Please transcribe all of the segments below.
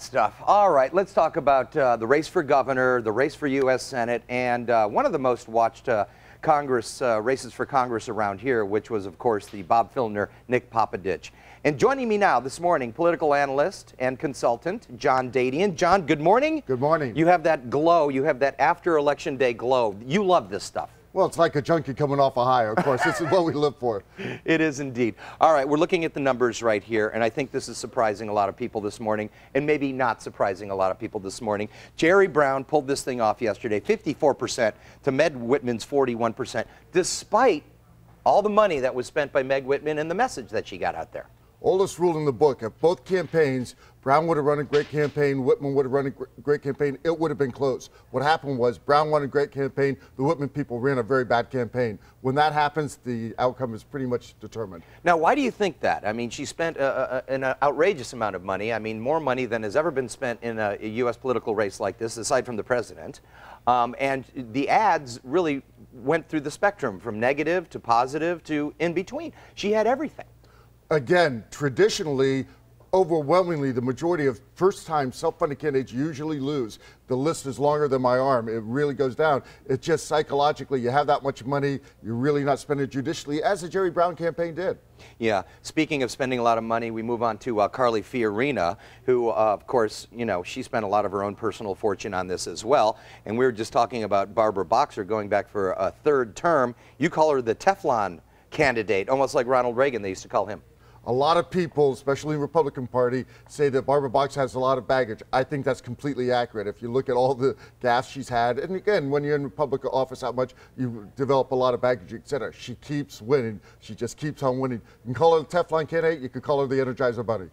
Stuff. All right, let's talk about uh, the race for governor, the race for U.S. Senate, and uh, one of the most watched uh, Congress uh, races for Congress around here, which was, of course, the Bob Filner, Nick Popaditch. And joining me now this morning, political analyst and consultant, John Dadian. John, good morning. Good morning. You have that glow, you have that after election day glow. You love this stuff. Well, it's like a junkie coming off a high. Of course, this is what we live for. It is indeed. All right, we're looking at the numbers right here, and I think this is surprising a lot of people this morning, and maybe not surprising a lot of people this morning. Jerry Brown pulled this thing off yesterday, 54% to Meg Whitman's 41%, despite all the money that was spent by Meg Whitman and the message that she got out there. Oldest rule in the book. If both campaigns, Brown would have run a great campaign, Whitman would have run a great campaign, it would have been close. What happened was Brown won a great campaign, the Whitman people ran a very bad campaign. When that happens, the outcome is pretty much determined. Now, why do you think that? I mean, she spent a, a, an outrageous amount of money. I mean, more money than has ever been spent in a, a U.S. political race like this, aside from the president. Um, and the ads really went through the spectrum from negative to positive to in between. She had everything again, traditionally, overwhelmingly, the majority of first-time self-funded candidates usually lose. The list is longer than my arm. It really goes down. It's just psychologically, you have that much money, you're really not spending it judicially, as the Jerry Brown campaign did. Yeah. Speaking of spending a lot of money, we move on to uh, Carly Fiorina, who, uh, of course, you know, she spent a lot of her own personal fortune on this as well. And we were just talking about Barbara Boxer going back for a third term. You call her the Teflon candidate, almost like Ronald Reagan, they used to call him. A lot of people, especially the Republican Party, say that Barbara Box has a lot of baggage. I think that's completely accurate. If you look at all the gaffes she's had, and again, when you're in public office that much, you develop a lot of baggage, etc. She keeps winning. She just keeps on winning. You can call her the Teflon candidate. You could call her the Energizer Bunny.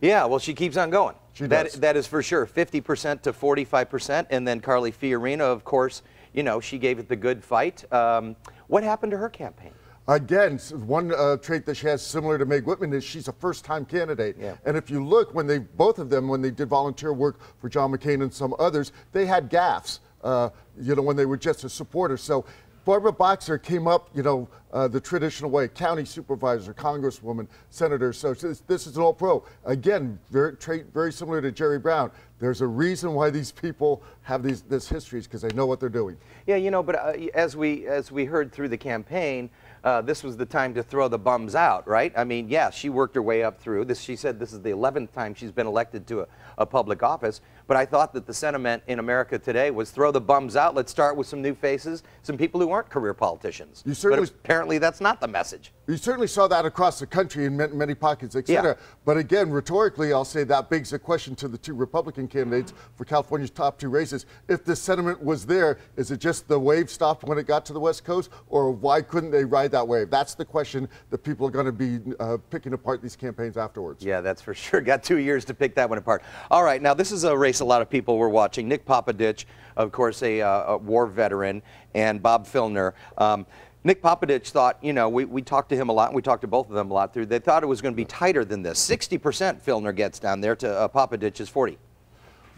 Yeah, well, she keeps on going. She does. That, that is for sure. 50% to 45%. And then Carly Fiorina, of course, you know, she gave it the good fight. Um, what happened to her campaign? Again, one uh, trait that she has similar to Meg Whitman is she's a first-time candidate. Yeah. And if you look, when they both of them, when they did volunteer work for John McCain and some others, they had gaffes. Uh, you know, when they were just a supporter. So Barbara Boxer came up, you know, uh, the traditional way, county supervisor, congresswoman, senator. So this, this is an all pro. Again, very, very similar to Jerry Brown. There's a reason why these people have these this histories because they know what they're doing. Yeah, you know, but uh, as we as we heard through the campaign, uh, this was the time to throw the bums out, right? I mean, yeah, she worked her way up through this. She said this is the 11th time she's been elected to a, a public office. But I thought that the sentiment in America today was throw the bums out. Let's start with some new faces, some people who aren't career politicians. You certainly, but apparently that's not the message. You certainly saw that across the country in many pockets, et cetera. Yeah. But again, rhetorically, I'll say that begs the question to the two Republican candidates for California's top two races. If the sentiment was there, is it just the wave stopped when it got to the West Coast, or why couldn't they ride that wave? That's the question that people are going to be uh, picking apart these campaigns afterwards. Yeah, that's for sure. Got two years to pick that one apart. All right, now this is a race a lot of people were watching. Nick Popaditch, of course, a, uh, a war veteran, and Bob Filner. Um, Nick Popaditch thought, you know, we, we talked to him a lot, and we talked to both of them a lot through. They thought it was going to be tighter than this. 60% Filner gets down there to uh, Popaditch is 40.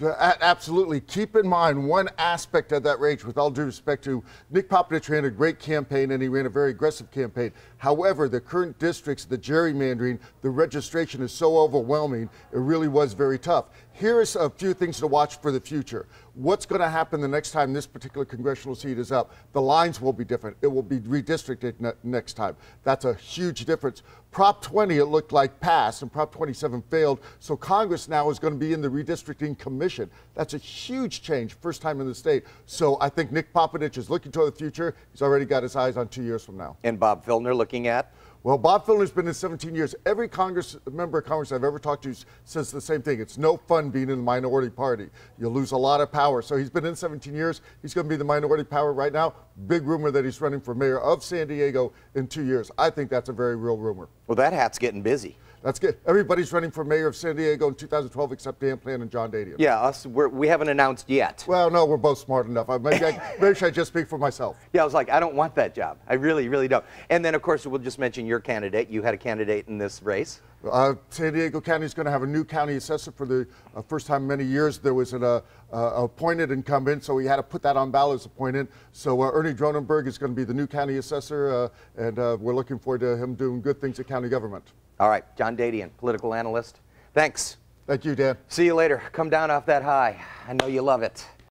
Absolutely. Keep in mind one aspect of that race, with all due respect to Nick Popaditch ran a great campaign and he ran a very aggressive campaign. However, the current districts, the gerrymandering, the registration is so overwhelming, it really was very tough. Here is a few things to watch for the future. What's going to happen the next time this particular congressional seat is up? The lines will be different. It will be redistricted ne next time. That's a huge difference. Prop 20, it looked like passed, and Prop 27 failed. So Congress now is going to be in the redistricting commission. That's a huge change, first time in the state. So I think Nick Popaditch is looking toward the future. He's already got his eyes on two years from now. And Bob Filner looking at? Well, Bob Filner's been in 17 years. Every Congress member of Congress I've ever talked to says the same thing. It's no fun being in the minority party. You lose a lot of power. So he's been in 17 years. He's going to be the minority power right now. Big rumor that he's running for mayor of San Diego in two years. I think that's a very real rumor. Well, that hat's getting busy. That's good. Everybody's running for mayor of San Diego in 2012 except Dan Plan and John Dadian. Yeah, us, we're, we haven't announced yet. Well, no, we're both smart enough. Maybe I, maybe I just speak for myself. Yeah, I was like, I don't want that job. I really, really don't. And then, of course, we'll just mention your candidate. You had a candidate in this race. Uh, San Diego County is going to have a new county assessor for the uh, first time in many years. There was an uh, uh appointed incumbent, so we had to put that on ballot as appointed. So uh, Ernie Dronenberg is going to be the new county assessor, uh, and we're looking forward to him doing good things at county government. All right, John Dadian, political analyst. Thanks. Thank you, Dan. See you later. Come down off that high. I know you love it.